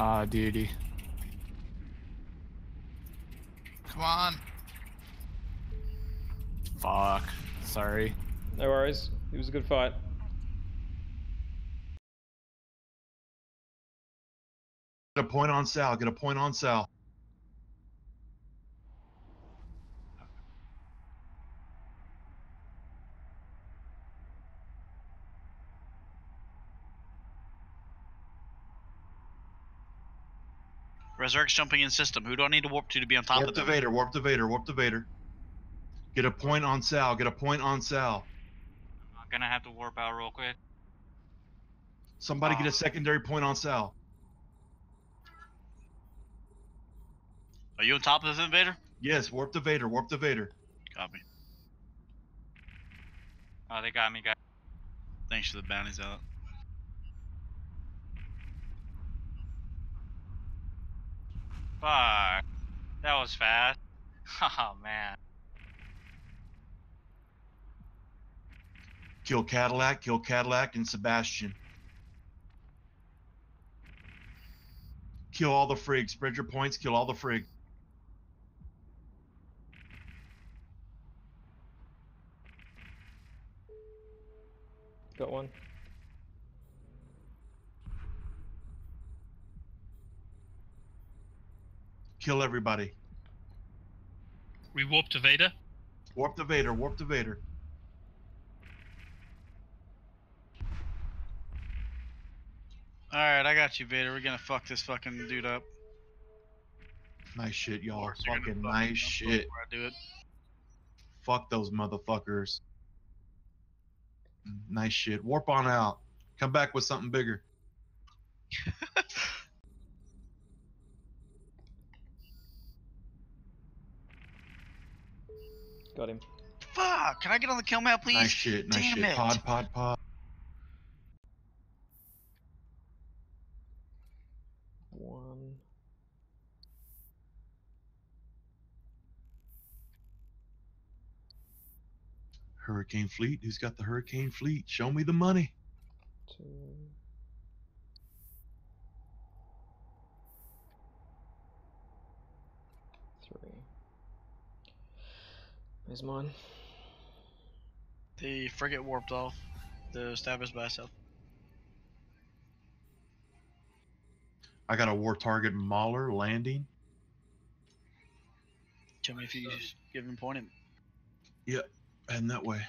Ah, duty. Come on. Fuck. Sorry. No worries. It was a good fight. Get a point on Sal. Get a point on Sal. Resurrect's jumping in system. Who do I need to warp to to be on top Warp of the them? Vader. Warp the Vader. Warp the Vader. Get a point on Sal. Get a point on Sal. I'm gonna have to warp out real quick. Somebody get a uh, secondary point on Sal. Are you on top of the invader? Yes, warp the Vader. Warp the Vader. Copy. Oh, they got me, guys. Thanks for the bounties out. Fuck. That was fast. Oh man. Kill Cadillac. Kill Cadillac and Sebastian. Kill all the frigs. Spread your points. Kill all the frig. Got one. Kill everybody. We warp to Vader. Warp to Vader. Warp to Vader. Alright, I got you, Vader. We're gonna fuck this fucking dude up. Nice shit, y'all. Warps are Fucking nice me shit. I do it. Fuck those motherfuckers. Nice shit. Warp on out. Come back with something bigger. Got him. Fuck! Can I get on the kill map, please? Nice shit. Nice Damn shit. it. Pod, pod, pod. One. Hurricane Fleet. Who's got the Hurricane Fleet? Show me the money. Two. Three. There's mine. The frigate warped off. The stabber's by itself. I got a war target Mauler landing. Tell me if you just give him point him. Heading that way.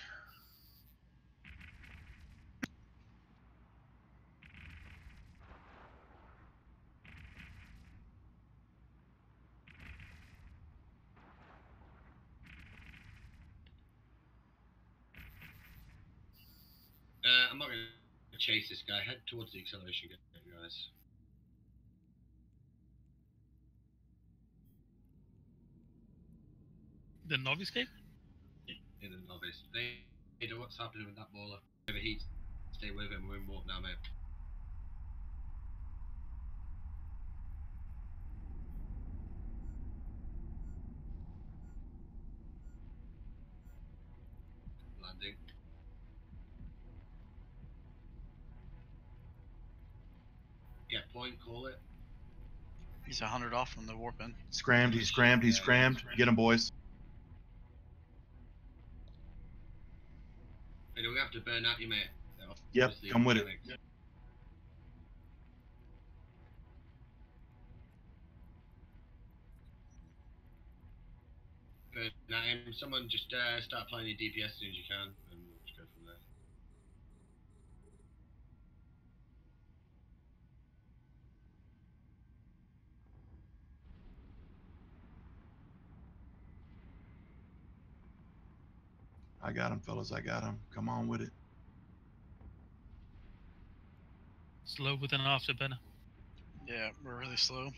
Uh, I'm not going to chase this guy. Head towards the acceleration gate, guys. The novice gate. In the novice. They, they know what's happening with that baller. Whoever he's, stay with him. We're in warp now, mate. Landing. Point, call it. He's a hundred off from the warping. Scrammed. He's scrammed. He's scrammed. Get him, boys. Hey, do we have to burn out you, mate? Yep, come with it. mechanics. Burn out him. Someone just uh, start playing your DPS as soon as you can, and we'll just go from there. I got him, fellas. I got him. Come on with it. Slow with an afterburner. Yeah, we're really slow.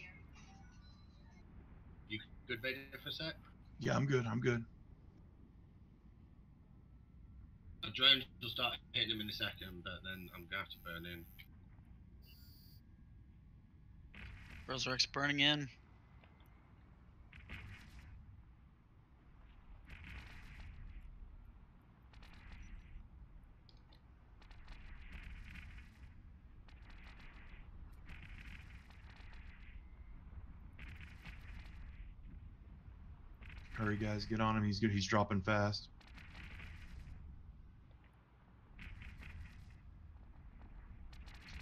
You good, Vader, for a sec? Yeah, I'm good. I'm good. The drones will start hitting him in a second, but then I'm gonna have to burn in. Resurrect's burning in. Hurry, guys, get on him. He's good. He's dropping fast.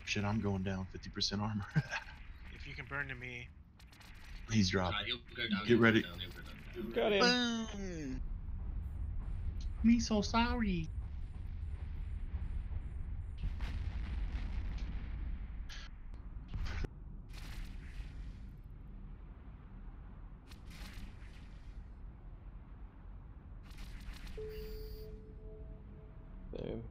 Shit, I'm going down 50% armor. If you can burn to me, He's dropping. Right, go down. Get he'll go ready. down, go down. Got him. Boom. Me so sorry. Boom.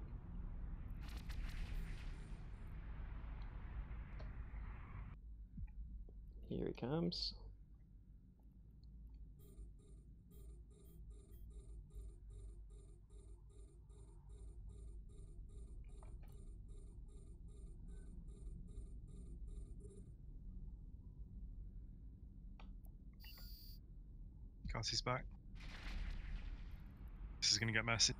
Here he comes. Cassie's back. This is gonna get messy.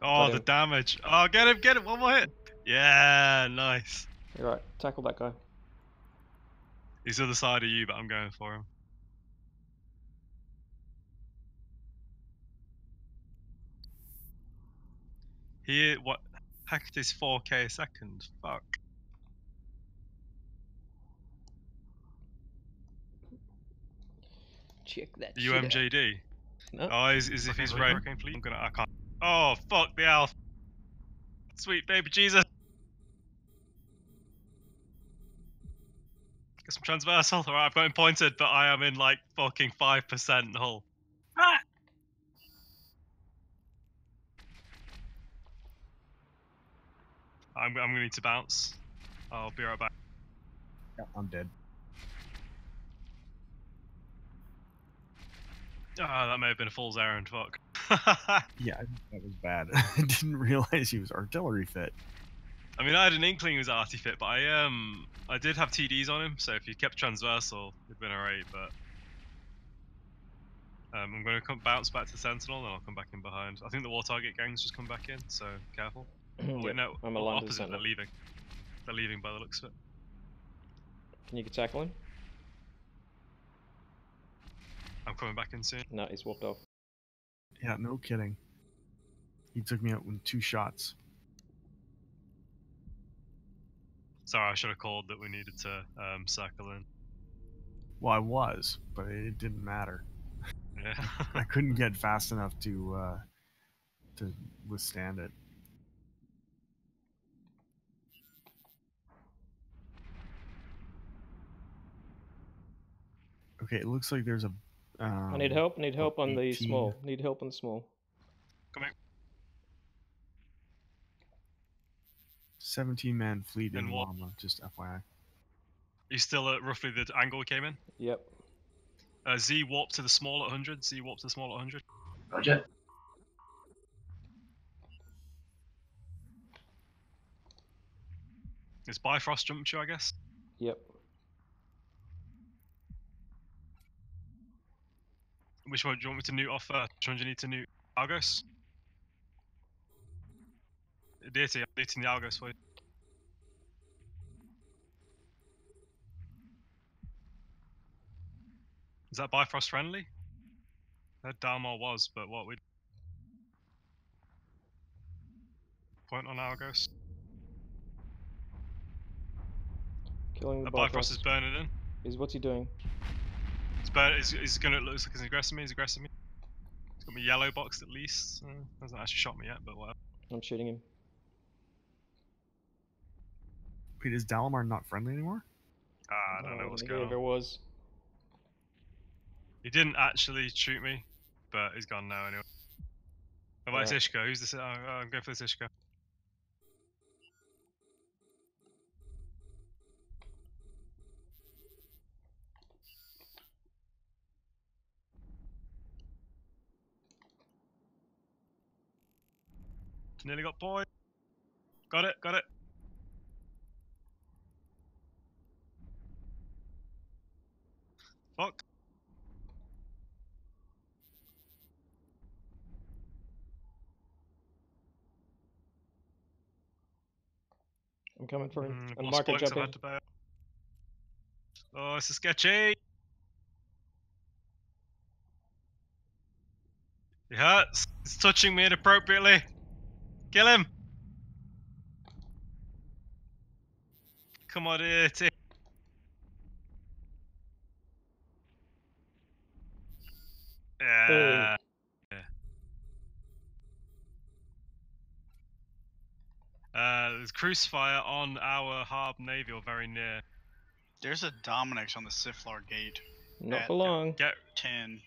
Oh, the damage. Oh, get him, get him. One more hit. Yeah, nice. You're right. Tackle that guy. He's to the side of you, but I'm going for him. He what? Hacked is 4k a second. Fuck. Check that. shit. UMJD. No. Oh, is, is if he's right. Hurricane Fleet. I'm gonna. I can't. Oh, fuck the elf. Sweet baby Jesus. Get some transversal. Alright, I've got him pointed, but I am in like fucking 5% hull. Ah! I'm, I'm gonna need to bounce. I'll be right back. Yeah, I'm dead. Ah, that may have been a fool's errand. Fuck. Yeah, I think that was bad. I didn't realize he was artillery fit. I mean, I had an inkling he was arty fit, but I um, I did have TDs on him, so if he kept transversal, it'd been alright. But um, I'm gonna come bounce back to Sentinel, and I'll come back in behind. I think the war target gang's just come back in, so careful. Oh, wait, no, I'm oh, aligned to the opposite. They're leaving. They're leaving by the looks of it. Can you tackle him? I'm coming back in soon. No, he's walked off. Yeah, no kidding. He took me out with two shots. Sorry, I should have called that we needed to um, circle in. Well, I was, but it didn't matter. Yeah. I couldn't get fast enough to uh, to withstand it. Okay, it looks like there's a. Um, I need help. Need help on the small. Need help on the small. Come here. 17 man fleet in And what- Llama, just FYI. you still at roughly the angle we came in? Yep. Uh, Z warp to the small at 100. Z warp to the small at 100. Roger. It's Bifrost jumped you, I guess. Yep. Which one do you want me to neut off first? Which one do you need to neut? Argos? Deity, I'm neuting the Argos for you. Is that Bifrost friendly? That Dalmar was, but what we point on Argos. Killing the That Bifrost is Bifrost. burning in. Is what's he doing? It's burn. He's, he's gonna looks like he's aggressing me. He's aggressing me. He's got me yellow boxed at least. Uh, hasn't actually shot me yet, but whatever. I'm shooting him. Wait, is Dalamar not friendly anymore? Ah, I don't know Uh, what's going whoever on. was. He didn't actually shoot me, but he's gone now anyway. What about this Ishkur? Who's this? Oh, oh, I'm going for this Ishkur. Nearly got boy. Got it, got it. Fuck. I'm coming for him. Mm, and lost Marco points, jump I've in. had. Oh, this is sketchy. Hurts. He's touching me inappropriately. Kill him. Come on, here, T. Yeah. Uh, there's Crucifier on our Harb Navy or very near. There's a Dominix on the Siflar gate. Not at for long. Get 10. I'm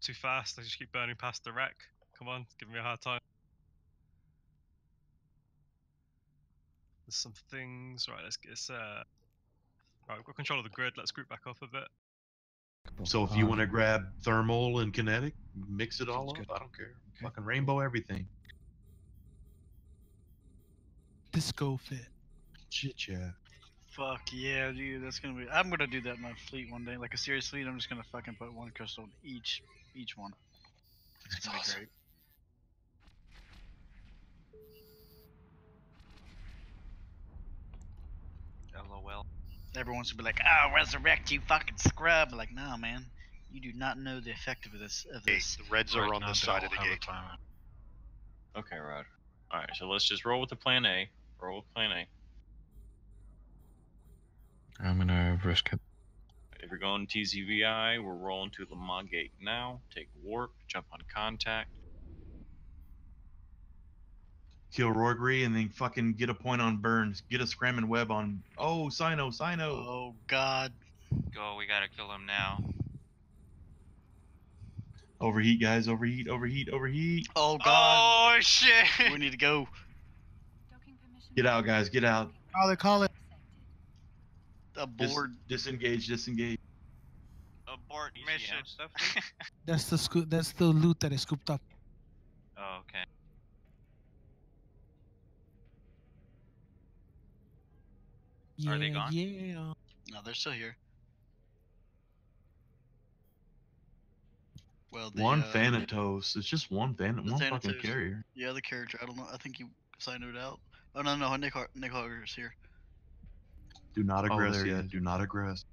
too fast. I just keep burning past the wreck. Come on, give me a hard time. There's some things. Right, let's get this. Uh... Right, we've got control of the grid. Let's group back up a bit. So if you want to grab thermal and kinetic, mix it all up. Sounds I don't care. Fucking rainbow everything. Disco fit. Shit, yeah. Fuck yeah, dude. That's gonna be. I'm gonna do that in my fleet one day. Like a serious fleet, I'm just gonna fucking put one crystal in each each one. It's That's gonna awesome. be great. LOL. Everyone's gonna be like, "Oh, resurrect you, fucking scrub!" Like, nah, man. You do not know the effect of this. Of this. The reds are on this side of the gate. Okay, Roger. Alright, so let's just roll with the plan A. Roll with plan A. I'm gonna risk it. If you're going TZVI, we're rolling to the Lamont Gate now. Take warp, jump on contact. Kill Roigri and then fucking get a point on Burns. Get a scram and web on. Oh, cyno, cyno. Oh God. Go, we gotta kill him now. Overheat, guys. Overheat, overheat, overheat. Oh, oh God. Oh shit! we need to go. Get out, guys. Get out. Call it, call it. Dis- Aboard. disengage, disengage. Abort mission. Stuff. That's the scoop. That's the loot that is scooped up. oh, okay. Yeah, Are they gone? Yeah. No, they're still here. Well, the, one uh, Thanatos. It's just one Than- the one fucking carrier. Yeah, the character. I don't know. I think you signed it out. Oh no, no, Nick Har- Nidhoggur's here. Do not Oh, aggress there he yet. Do not aggress.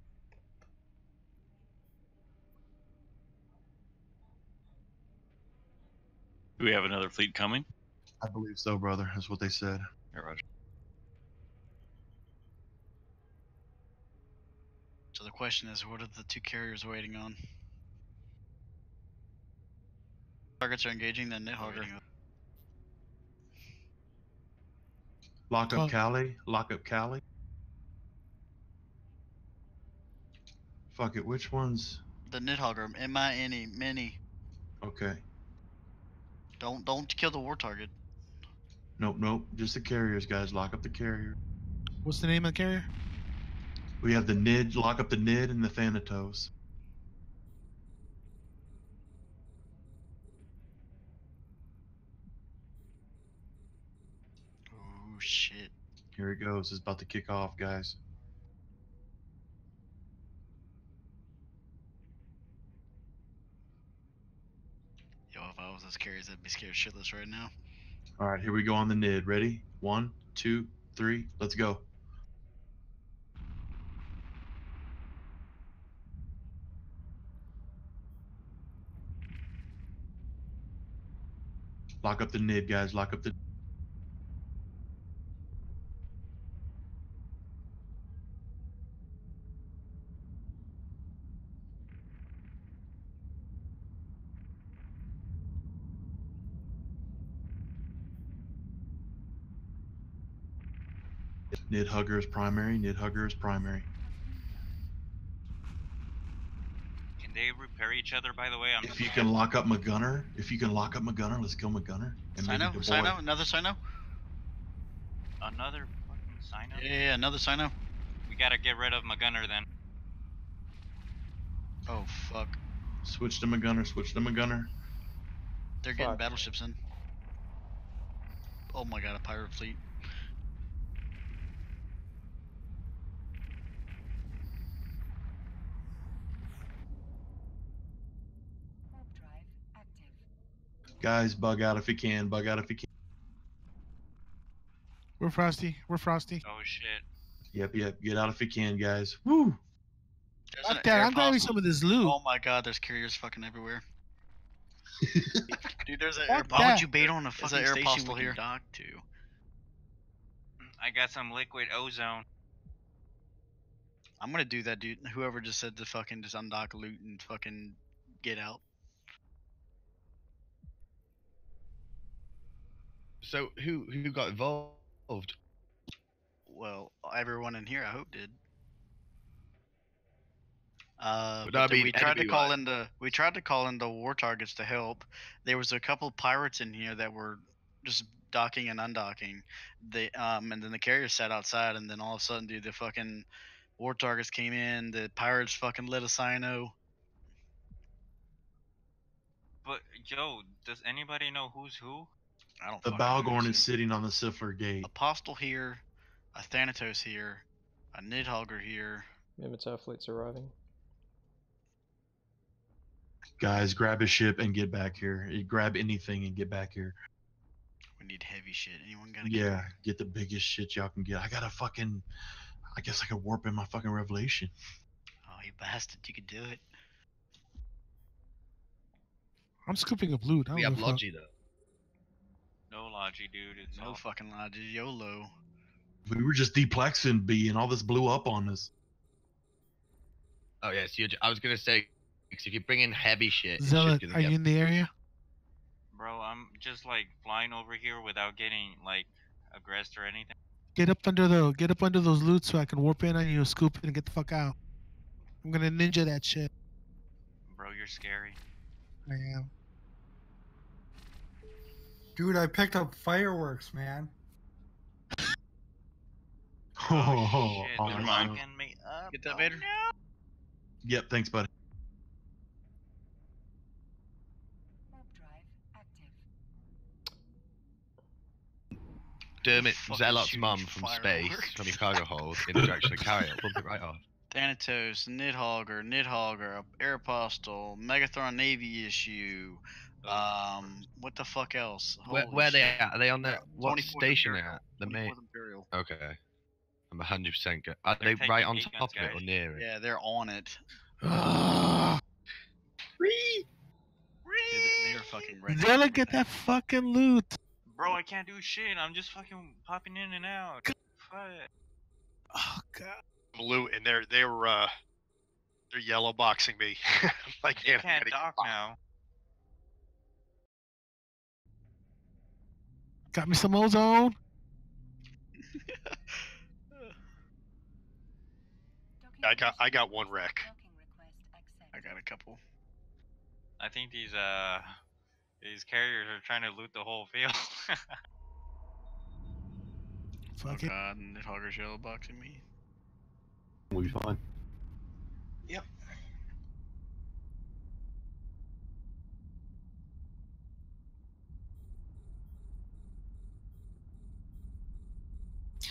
Do we have another fleet coming? I believe so, brother. That's what they said. Yeah, Roger. So the question is, what are the two carriers waiting on? Targets are engaging, then Nidhoggur. Lock up Call- Cali. Lock up Cali. Fuck it. Which one's The Nidhoggur, M I N E, mini. okay? Don't don't kill the war target. Nope, nope. Just the carriers, guys. Lock up the carrier. What's the name of the carrier? We have the Nid. Lock up the Nid and the Thanatos. Oh shit. Here it goes. It's about to kick off, guys. Yo, if I was those carriers, I'd be scared shitless right now. All right, here we go on the Nid. Ready? One, two, three. Let's go. Lock up the Nid, guys. Lock up the. Nidhoggur is primary. Nidhoggur is primary. Can they repair each other? By the way, I'm. If you can lock up McGunner, if you can lock up McGunner, let's kill McGunner. And cyno, cyno, another cyno. Another fucking sign up. Yeah, yeah, yeah, another cyno. We gotta get rid of McGunner then. Oh fuck, Switch to McGunner. Switch to McGunner. they're getting Fuck. battleships in. Oh my god, a pirate fleet. Guys, bug out if you can. Bug out if you can. We're frosty. We're frosty. Oh shit. Yep, yep. Get out if you can, guys. Woo! There's Fuck that. I'm grabbing postal- some of this loot. Oh my god, there's carriers fucking everywhere. Dude, there's an air that. would you bait on a fucking air station postal we here? dock to. I got some liquid ozone. I'm gonna do that, dude. Whoever just said to fucking just undock loot and fucking get out. So who who got involved? Well, everyone in here, I hope did. Uh, Would but that then be we tried to call in the we tried to call in the war targets to help. There was a couple pirates in here that were just docking and undocking. They um and then the carrier sat outside, and then all of a sudden, dude, the fucking war targets came in. The pirates fucking lit a cyno. But yo, does anybody know who's who? I don't. The know, Balgorn is sitting on the Siffler gate. Apostle here, a Thanatos here, a Nidhoggur here. Minmatar fleet's arriving. Guys, grab a ship and get back here. You Grab anything and get back here. We need heavy shit. Anyone got? Get Yeah, get the biggest shit y'all can get. I got a fucking. I guess I could warp in my fucking revelation. Oh, you bastard! You could do it. I'm scooping up loot. I We don't have give. Logi though. No logic, dude. It's No all fucking logic. YOLO. We were just deplexing B, and all this blew up on us. Oh yeah, so you're, I was gonna say, 'cause if you bring in heavy shit, it's just Zealot, gonna are get you in the area? Bro, I'm just like flying over here without getting like aggressed or anything. Get up under the get up under those loot so I can warp in on you, scoop it, and get the fuck out. I'm gonna ninja that shit. Bro, you're scary. I am. Dude, I picked up fireworks, man. Oh, oh, Shit, awesome. they're me up. Get that, Oh, no. Yep, thanks, buddy. Dermot Fucking Zealot's shooting mum from space fireworks. from your cargo hold in the direction of carrier. Bump it right off. Thanatos, Nidhoggur, Nidhoggur, Aeropostale, Megathron Navy issue. Um, what the fuck else? Where, Holy where they shit. at? Are they on the what 24th station they Imperial, at? The main. Imperial. Okay. I'm 100 percent good. Are They're they right on beacons, top of it or near it? Yeah, they're on it. Ah, Dude, they- they are fucking ready. for Zealot, get that fucking loot. Bro, I can't do shit. I'm just fucking popping in and out. Fuck. Oh god. Blue, and they're they were uh, they're yellow boxing me. like You yeah, can't dock now. Got me some ozone. I got I got one wreck. I got a couple. I think these uh these carriers are trying to loot the whole field. Fuck oh it. god, Nidhoggur's yellow boxing me. We'll be fine. Yep.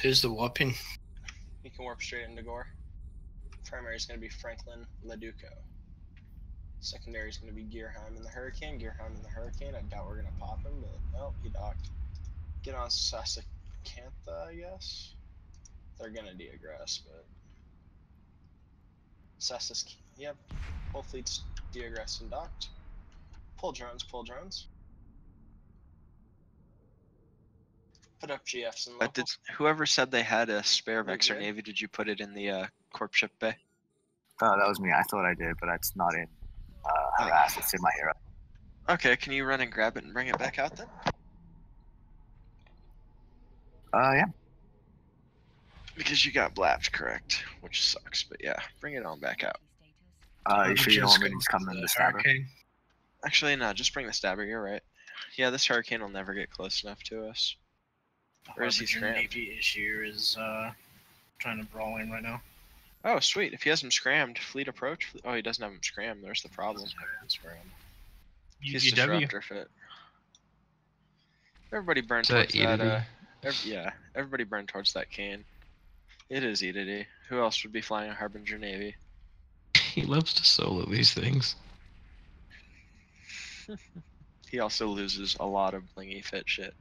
Who's the whooping? You can warp straight into Gore. Primary is going to be Franklin Leduco. Secondary is going to be Gearheim and the Hurricane. Gearheim and the Hurricane. I doubt we're going to pop him, but oh, he docked. Get on Sasakantha, I guess. They're going to deaggress, but Sasas. Yep, whole fleet's deaggressed and docked. Pull drones. Pull drones. Put up GFs and But did whoever said they had a spare We Vexor good? Navy? Did you put it in the uh, corp ship bay? Oh, that was me. I thought I did, but it's not in uh, harass. It's in my hero. Okay, can you run and grab it and bring it back out then? Uh, yeah. Because you got blapped, correct? Which sucks, but yeah, bring it on back out. Uh, you I'm sure you don't want me to come in the the stabber? hurricane. Actually, no, just bring the stabber. You're right. Yeah, this hurricane will never get close enough to us. Where is he Harbinger? Navy issue is uh, trying to brawl in right now. Oh, sweet. If he has him scrammed, fleet approach. fle- Oh, he doesn't have him scrammed. There's the problem. He's UGW. disruptor fit. Everybody burn Is that towards that. Uh, ev- yeah, everybody burn towards that cane. It is Edeity. Who else would be flying a Harbinger Navy? He loves to solo these things. He also loses a lot of blingy fit shit.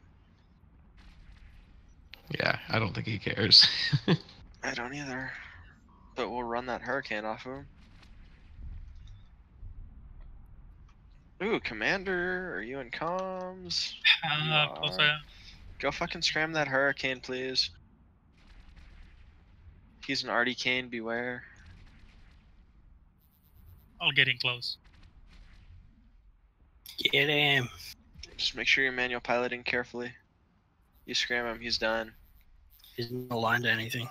Yeah, I don't think he cares. I don't either. But we'll run that hurricane off of him. Ooh, Commander, are you in comms? You Uh, close are. I am. Go fucking scram that hurricane, please. He's an Artie Kane, beware. I'll get in close. Get him. Just make sure you're manual piloting carefully. You scram him, he's done. He's not aligned to anything.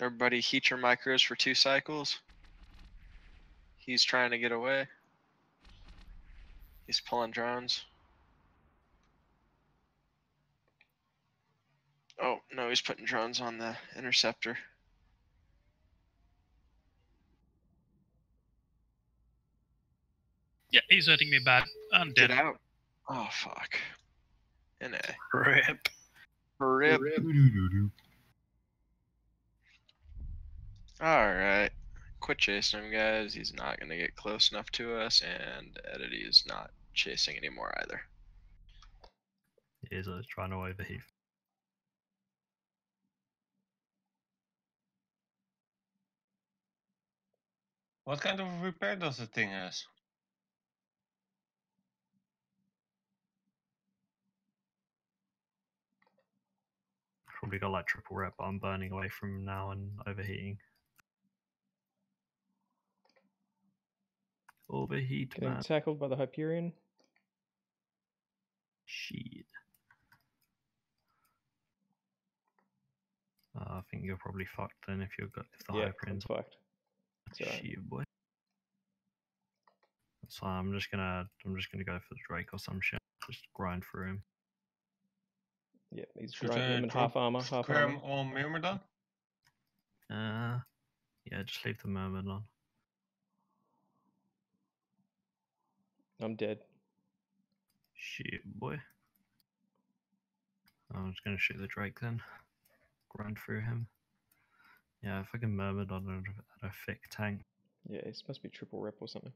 Everybody heat your micros for two cycles. He's trying to get away. He's pulling drones. Oh, no, he's putting drones on the interceptor. Yeah, he's hurting me bad. I'm dead. Get out. Oh, fuck. NA. Rip. Rip. Alright. Quit chasing him, guys. He's not gonna get close enough to us, and Edeity is not chasing anymore either. Is uh, trying to overheat. What kind of repair does the thing has? Probably got like triple rep, but I'm burning away from now and overheating. Overheat, Getting man. tackled by the Hyperion. Shit. Uh, I think you're probably fucked then if you're got if the Yeah, I'm Hyperion's fucked. It's alright. Shit, boy. So I'm just gonna I'm just gonna go for the Drake or some shit. Just grind through him. Yeah, he's Should driving I him in half armor, half Scram armor. on Myrmidon? Uh, yeah, just leave the Merman on. I'm dead. Shit, boy. I'm just gonna shoot the Drake then. Grind through him. Yeah, if I can Myrmidon at a, at a thick tank. Yeah, it must be triple rep or something.